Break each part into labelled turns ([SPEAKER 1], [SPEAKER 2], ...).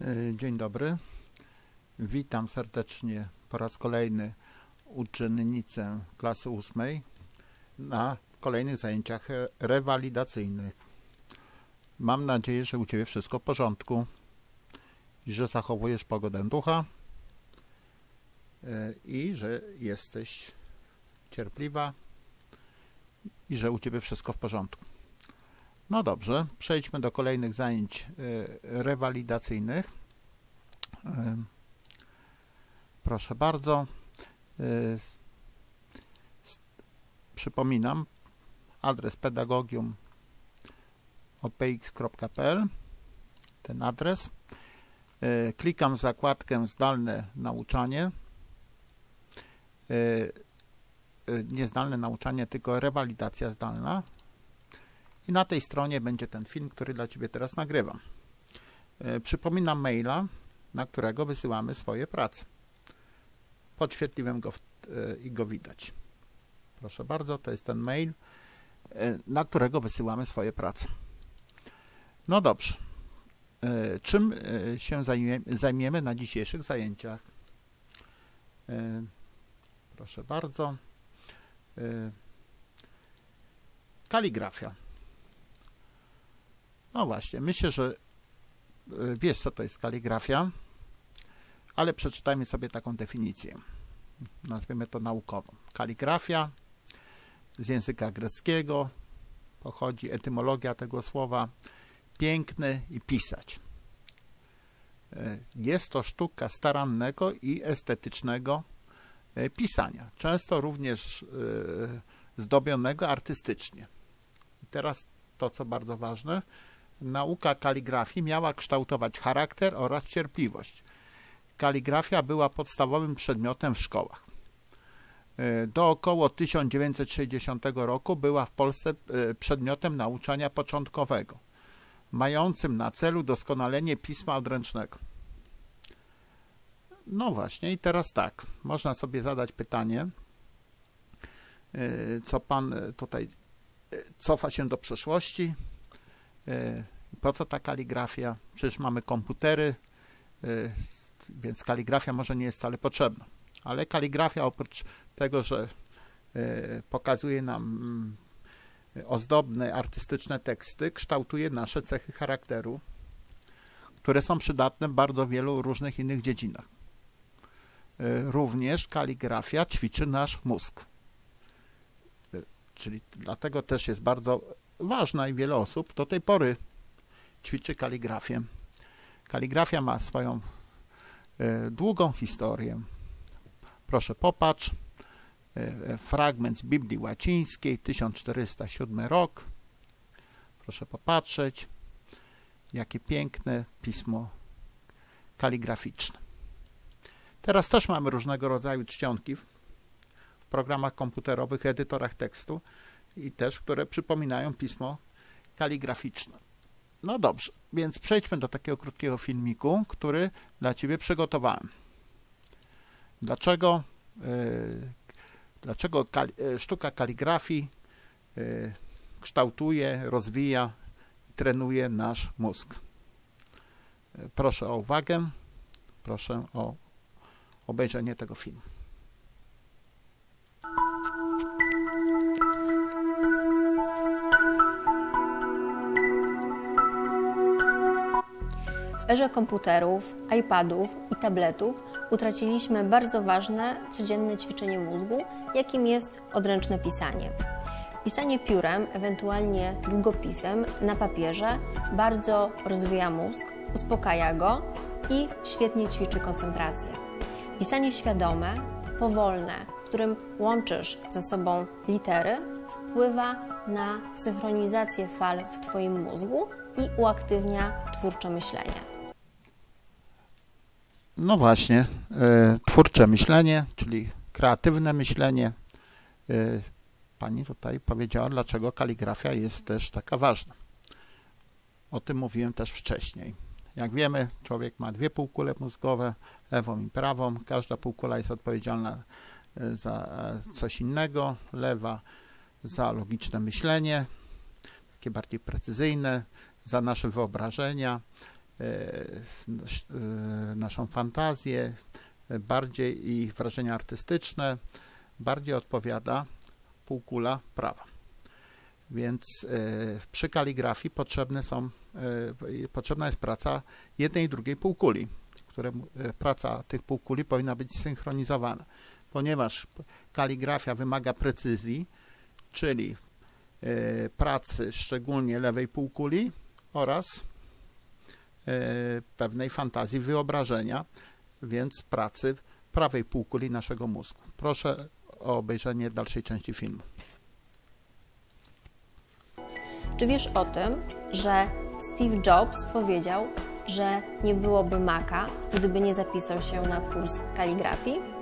[SPEAKER 1] E, dzień dobry. Witam serdecznie po raz kolejny uczennicę klasy ósmej na kolejnych zajęciach rewalidacyjnych. Mam nadzieję, że u Ciebie wszystko w porządku i że zachowujesz pogodę ducha e, i że jesteś cierpliwa i że u Ciebie wszystko w porządku. No dobrze, przejdźmy do kolejnych zajęć e, rewalidacyjnych. E, proszę bardzo. E, przypominam, adres pedagogium opx.pl ten adres. Klikam w zakładkę zdalne nauczanie. Nie zdalne nauczanie, tylko rewalidacja zdalna i na tej stronie będzie ten film, który dla Ciebie teraz nagrywam. E, przypominam maila, na którego wysyłamy swoje prace. Podświetliłem go w, e, i go widać. Proszę bardzo, to jest ten mail, e, na którego wysyłamy swoje prace. No dobrze. Czym się zajmiemy na dzisiejszych zajęciach? Proszę bardzo. Kaligrafia. No właśnie, myślę, że e, wiesz, co to jest kaligrafia, ale przeczytajmy sobie taką definicję. Nazwijmy to naukową. Kaligrafia z języka greckiego pochodzi etymologia tego słowa piękny i pisać. E, jest to sztuka starannego i estetycznego e, pisania, często również zdobionego artystycznie. I teraz to, co bardzo ważne, nauka kaligrafii miała kształtować charakter oraz cierpliwość. Kaligrafia była podstawowym przedmiotem w szkołach. E, do około 1960 roku była w Polsce e, przedmiotem nauczania początkowego, mającym na celu doskonalenie pisma odręcznego. No właśnie, i teraz tak, można sobie zadać pytanie, e, co pan tutaj cofa się do przeszłości, po co ta kaligrafia? Przecież mamy komputery, e, więc kaligrafia może nie jest wcale potrzebna. Ale kaligrafia oprócz tego, że e, pokazuje nam mm, ozdobne, artystyczne teksty, kształtuje nasze cechy charakteru, które są przydatne w bardzo wielu różnych innych dziedzinach. Również kaligrafia ćwiczy nasz mózg. Czyli dlatego też jest bardzo ważna i wiele osób do tej pory ćwiczy kaligrafię. Kaligrafia ma swoją e, długą historię. Proszę popatrz, e, fragment z Biblii łacińskiej, 1407 rok. Proszę popatrzeć, jakie piękne pismo kaligraficzne. Teraz też mamy różnego rodzaju czcionki w programach komputerowych, edytorach tekstu, i też, które przypominają pismo kaligraficzne. No dobrze, więc przejdźmy do takiego krótkiego filmiku, który dla Ciebie przygotowałem. Dlaczego, yy, dlaczego kal, yy, sztuka kaligrafii yy, kształtuje, rozwija i trenuje nasz mózg? Proszę o uwagę, proszę o obejrzenie tego filmu.
[SPEAKER 2] Erze komputerów, iPadów i tabletów utraciliśmy bardzo ważne, codzienne ćwiczenie mózgu, jakim jest odręczne pisanie. Pisanie piórem, ewentualnie długopisem na papierze bardzo rozwija mózg, uspokaja go i świetnie ćwiczy koncentrację. Pisanie świadome, powolne, w którym łączysz ze sobą litery, wpływa na synchronizację fal w Twoim mózgu i uaktywnia twórcze myślenie.
[SPEAKER 1] No właśnie, e, twórcze myślenie, czyli kreatywne myślenie. E, pani tutaj powiedziała, dlaczego kaligrafia jest też taka ważna. O tym mówiłem też wcześniej. Jak wiemy, człowiek ma dwie półkule mózgowe, lewą i prawą. Każda półkula jest odpowiedzialna e, za coś innego. Lewa za logiczne myślenie, takie bardziej precyzyjne, za nasze wyobrażenia naszą fantazję, bardziej i wrażenia artystyczne, bardziej odpowiada półkula prawa. Więc przy kaligrafii potrzebne są, potrzebna jest praca jednej i drugiej półkuli, które praca tych półkuli powinna być synchronizowana, ponieważ kaligrafia wymaga precyzji, czyli pracy szczególnie lewej półkuli oraz pewnej fantazji wyobrażenia, więc pracy prawej półkuli naszego mózgu. Proszę o obejrzenie dalszej części filmu.
[SPEAKER 2] Czy wiesz o tym, że Steve Jobs powiedział, że nie byłoby Maca, gdyby nie zapisał się na kurs kaligrafii?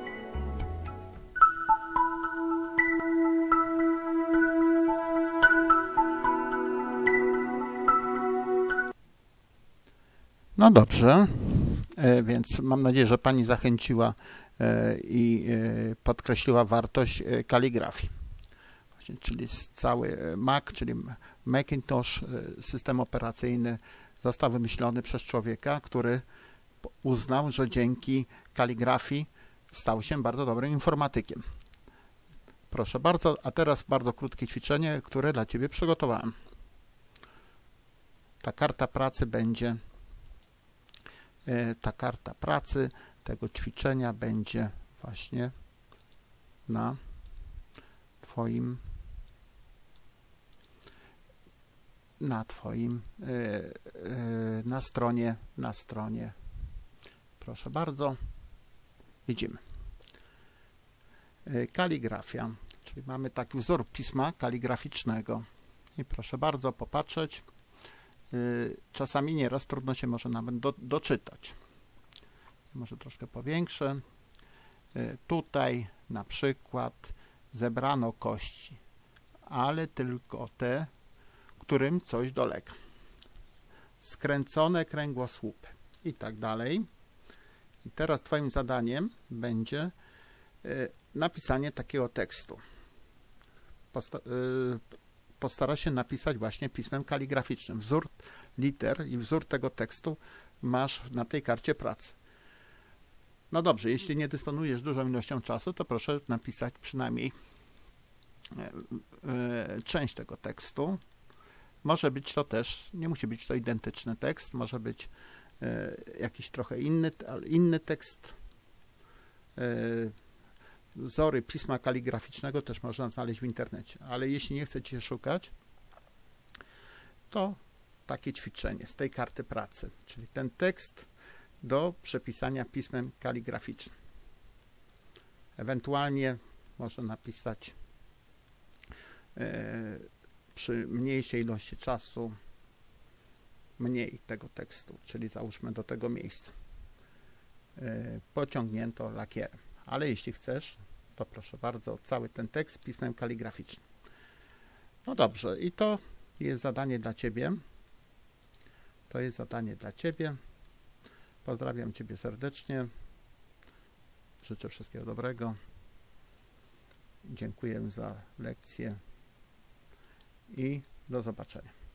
[SPEAKER 1] No dobrze, e, więc mam nadzieję, że Pani zachęciła e, i e, podkreśliła wartość kaligrafii. Czyli cały Mac, czyli Macintosh, system operacyjny został wymyślony przez człowieka, który uznał, że dzięki kaligrafii stał się bardzo dobrym informatykiem. Proszę bardzo, a teraz bardzo krótkie ćwiczenie, które dla Ciebie przygotowałem. Ta karta pracy będzie ta karta pracy tego ćwiczenia będzie właśnie na Twoim na Twoim e, e, na stronie na stronie. Proszę bardzo. Idziemy. Kaligrafia. Czyli mamy taki wzór pisma kaligraficznego. I proszę bardzo popatrzeć czasami nieraz trudno się może nawet do, doczytać. Może troszkę powiększę. Y, tutaj na przykład zebrano kości, ale tylko te, którym coś dolega. Skręcone kręgosłupy i tak dalej. I teraz Twoim zadaniem będzie y, napisanie takiego tekstu. Postara się napisać właśnie pismem kaligraficznym. Wzór liter i wzór tego tekstu masz na tej karcie pracy. No dobrze, jeśli nie dysponujesz dużą ilością czasu, to proszę napisać przynajmniej e, e, część tego tekstu. Może być to też, nie musi być to identyczny tekst, może być e, jakiś trochę inny, inny tekst wzory pisma kaligraficznego też można znaleźć w internecie, ale jeśli nie chcecie szukać, to takie ćwiczenie z tej karty pracy, czyli ten tekst do przepisania pismem kaligraficznym. Ewentualnie można napisać e, przy mniejszej ilości czasu mniej tego tekstu, czyli załóżmy do tego miejsca. E, pociągnięto lakierem. Ale jeśli chcesz, to proszę bardzo, cały ten tekst pismem kaligraficznym. No dobrze, i to jest zadanie dla Ciebie. To jest zadanie dla Ciebie. Pozdrawiam Ciebie serdecznie. Życzę wszystkiego dobrego. Dziękuję za lekcję i do zobaczenia.